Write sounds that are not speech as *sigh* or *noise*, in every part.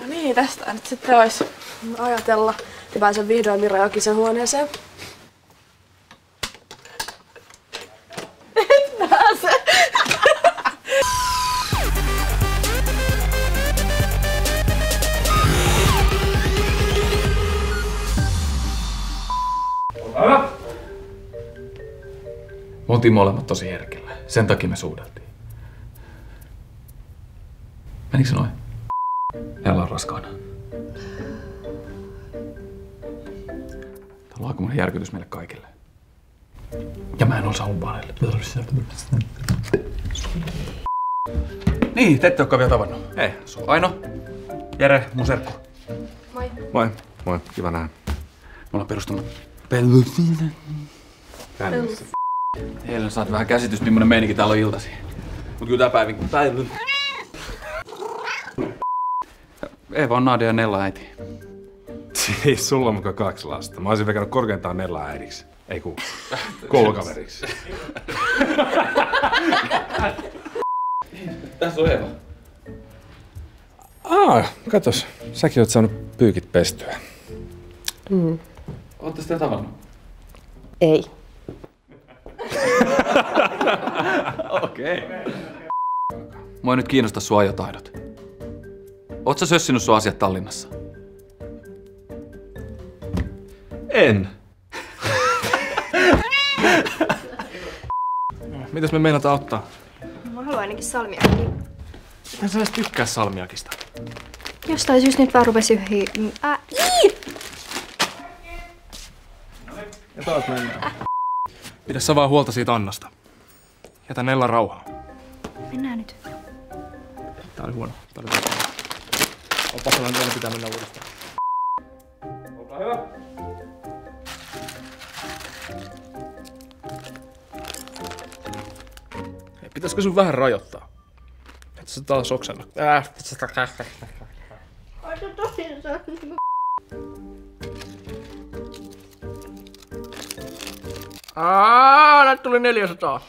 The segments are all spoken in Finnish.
No niin, tästä nyt sitten olisi ajatella. Ja pääsen vihdoin Mira Jokisen huoneeseen. Et pääse. Me oltiin molemmat tosi herkillä. Sen takia me suudeltiin. Menikö se noin? Ella on raskaana. Tämä on aikamoinen järkytys meille kaikille. Ja mä en ole saanut baarille. Niin, te ette olekaan vielä tavannut. Ei, se on Aino, Jere, mun serkku. Moi. Moi. Moi, kiva nähdä. Me ollaan perustanut Eilen saat vähän käsitys, millainen meininki täällä on iltasi. Mut kyllä tää päivin... päivin... Eeva on Nadia ja Nella äiti. Siis sulla on mukaan kaksi lasta. Mä olisin vekannut korkeintaan Nella äidiksi. Ei ku koulukaveriksi. *laughs* Tässä on Eeva. Aa, katos. Säkin oot saanut pyykit pestyä. Ootte sitä tavannut? Ei. *laughs* Okei. Mua ei nyt kiinnosta sun ajotaidot. Oot sä sössinyt sun asiat Tallinnassa? En. *laughs* Mitäs me meinataan ottaa? Mä haluan ainakin salmiakki. Mä sä edes tykkää salmiakista. Jostain syystä nyt vaan rupesi yhhi... Äh, ii! Ja taas mennään. Pidä sä vaan huolta siitä Annasta. Jätä Nella rauhaa. Mennään nyt. Tää oli huono. Tää oli huono. Sellainen vielä pitää mennä uudestaan. Olkaa hyvä. Hei, pitäisikö sun vähän rajoittaa? Et sä taas oksenna. Äh. Aa, näitä tuli 400.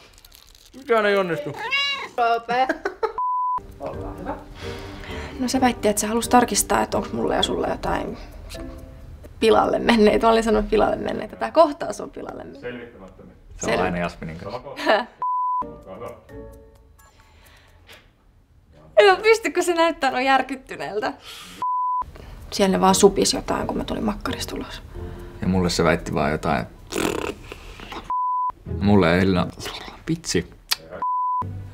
Mikään ei onnistu. No se väitti, että se halusi tarkistaa, että onko mulle ja sulle jotain pilalle menneitä. Mä olin sanonut pilalle menneitä. Tää kohtaus on pilalle menneitä. Se on aina Jasminin kanssa. Mä pysty, kun se näyttää no järkyttyneeltä. Siellä ne vaan supis jotain, kun mä tulin makkarista ulos. Ja mulle se väitti vaan jotain. Mulle Elina... Pitsi.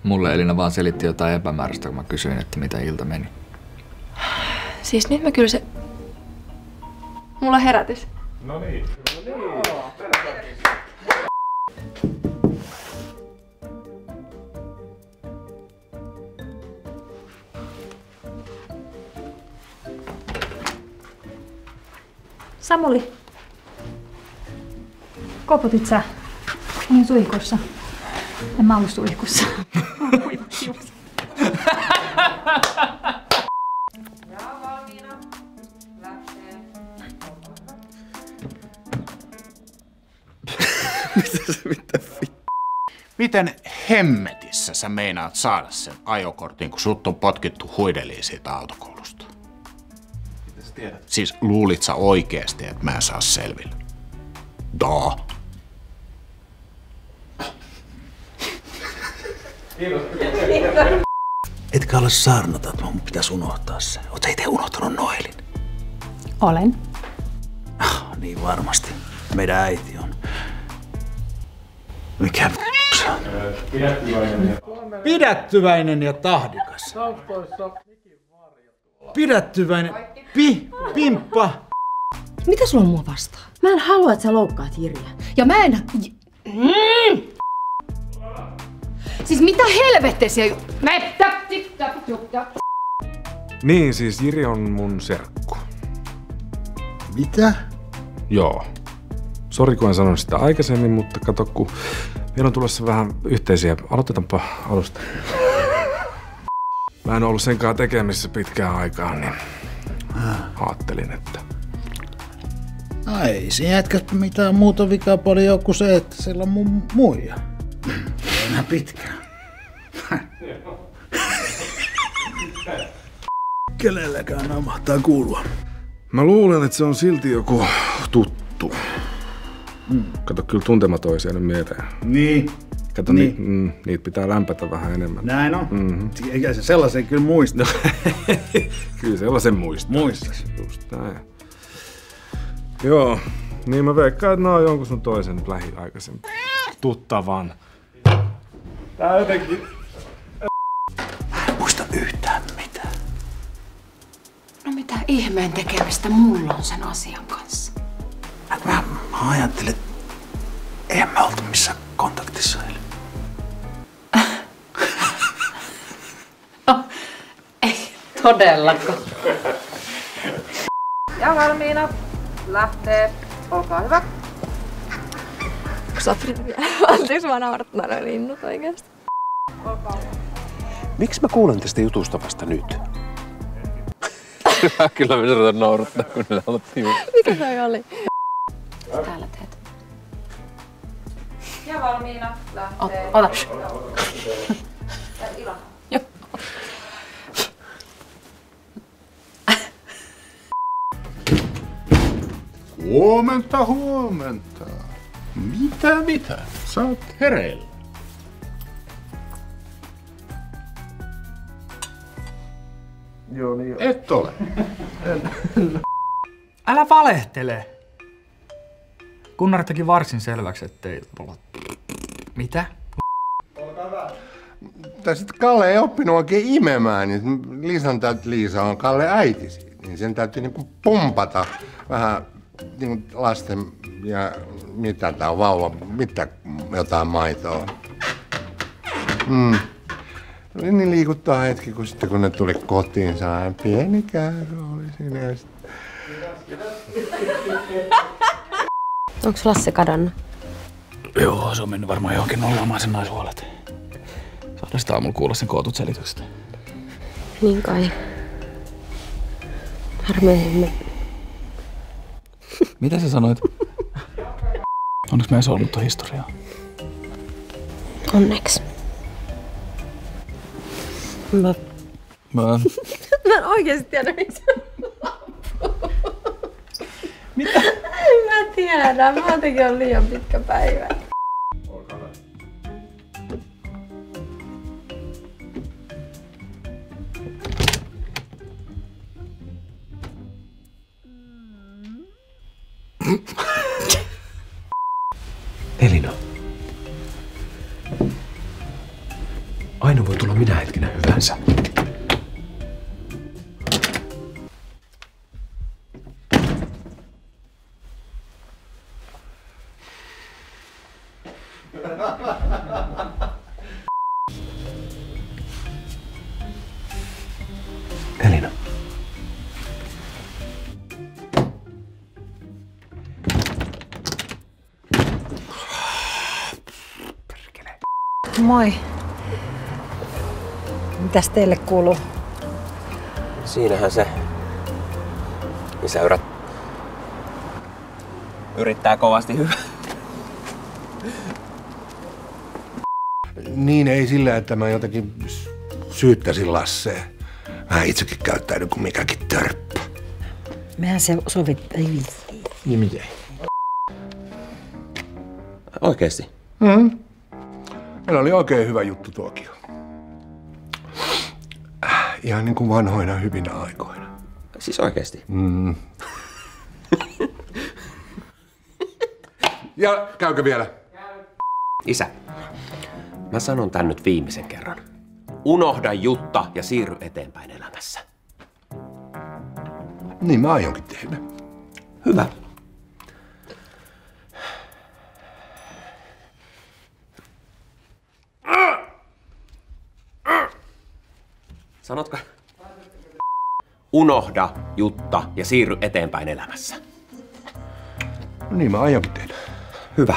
Mulle Elina vaan selitti jotain epämääräistä, kun mä kysyin, että mitä ilta meni. Siis nyt mä kyllä se... Mulla on herätys. Samuli. Koputit sä? Niin suihkussa. En mä ollut suihkussa. *laughs* *laughs* *laughs* Miten hemmetissä sä meinaat saada sen ajokortin, kun sut on potkittu huideliin siitä autokoulusta? Mitä sä tiedät? Siis luulit sä oikeesti, että mä en saa selville? Da. *laughs* Etkä ole saarnata, että mun pitäisi unohtaa se. Oot itse unohtanut Noelin? Olen. Ah, niin varmasti. Meidän äiti on. Mikä? Pidättyväinen ja tahdikas. Pidättyväinen. Pi, pimppa. Mitä sulla on mua vastaan? Mä en halua, että sä loukkaat Jiriä. Ja mä en... Mm! Siis mitä helvettisiä... Mä... Niin, siis Jiri on mun serkku. Mitä? Joo. Sori, kun en sanonut sitä aikaisemmin, mutta kato, kun meillä on tulossa vähän yhteisiä. Aloitetaanpa alusta. Mä en ollut senkaan tekemisissä pitkään aikaan, niin ajattelin, että... Ai, siinä jätkästä mitään muuta vikaa paljon kuin se, että siellä on mun muija. Ei enää pitkään. kenelläkään nämä mahtaa kuulua. Mä luulen, että se on silti joku tuttu. Kato, kyllä tuntematon ei siellä mieleen. Niin. Kato, Niin. ni, mm, niitä pitää lämpätä vähän enemmän. Näin on. Mm-hmm. Eikä se sellaisen kyllä muista. *laughs* Kyllä sellaisen muistaa. Muistas. Just näin. Joo, niin mä veikkaan, että nämä on jonkun sun toisen lähiaikaisen tuttavan. Tää jotenkin... Muista yhtään mitään. No mitä ihmeen tekemistä mulla on sen asian kanssa? Mä, mä ajattelin, että eihän me oltu missään kontaktissa eilen. *laughs* Ei todellakaan. Ja valmiina. Lähtee. Olkaa hyvä. Vielä. *laughs* Anteeksi, mä naurattaa noin linnut oikeesti. Miksi mä kuulen tästä jutusta vasta nyt? *laughs* Kyllä me ruvetaan naurattaa, kun ne aloitti Mikä toi oli? Valmiina. Lähtee. Ota. Huomenta, huomenta. Mitä, mitä? Sä oot hereillä. Joo, niin Et ole. *laughs* Älä valehtele! Gunnar teki varsin selväksi, ettei olla... Mitä? Tai sitten Kalle ei oppinut oikein imemään, niin Liisan täytyy, Liisa on Kalle äitisi, niin sen täytyy niinku pumpata vähän niinku lasten ja mitä tää on, vauva, mitä jotain maitoa. Mm. Oli niin liikuttaa hetki, kun sitten kun ne tuli kotiin, saa pieni käärö oli siinä. Ja sit... Onko Lasse kadonnut? Joo, se on mennyt varmaan johonkin nollaamaan sen naishuolet. Saadaan sitä aamulla kuulla sen kootut selitykset. Niin kai. Harmi, me... Mitä sä sanoit? Onneksi me ei solmuttu historiaa. Onneksi. Mä... Mä... *laughs* Mä en oikeesti tiedä, miksi Mitä? En mä tiedä. Mä jotenkin on liian pitkä päivä. Elina. Aina voi tulla minä hetkenä hyvänsä. Moi. Mitäs teille kuuluu? Siinähän se isäyrät yrittää kovasti hyvää. Niin ei sillä, että mä jotenkin syyttäisin Lassea. Mä itsekin käyttäydyn kuin mikäkin törppä. Mehän se sovittiin. Niin miten? Oikeesti. Mm. Meillä oli oikein hyvä juttu tuokio. Äh, Ihan niin kuin vanhoina hyvinä aikoina. Siis oikeesti. Mm. ja käykö vielä? Isä, mä sanon tän nyt viimeisen kerran. Unohda Jutta ja siirry eteenpäin elämässä. Niin mä aionkin tehdä. Hyvä. Sanotko? Unohda Jutta ja siirry eteenpäin elämässä. Niin mä aionkin tehdä. Hyvä.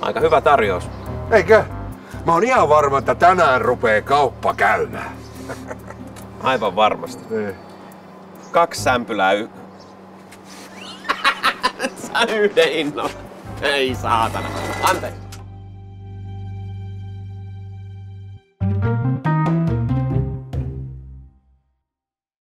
Aika hyvä tarjous. Eikö? Mä oon ihan varma, että tänään rupee kauppa käymään. Aivan varmasti. Niin. Kaksi sämpylää y... Yhden hinnan. Ei saatana. Anteeksi.